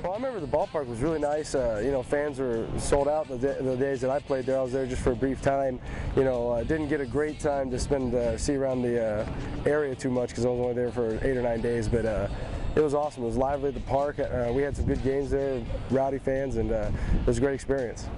Well, I remember the ballpark was really nice. Uh, you know, fans were sold out the, the, days that I played there. I was there just for a brief time. You know, uh, didn't get a great time to spend uh, see around the uh, area too much because I was only there for eight or nine days. But uh, it was awesome. It was lively at the park. Uh, we had some good games there, rowdy fans, and it was a great experience.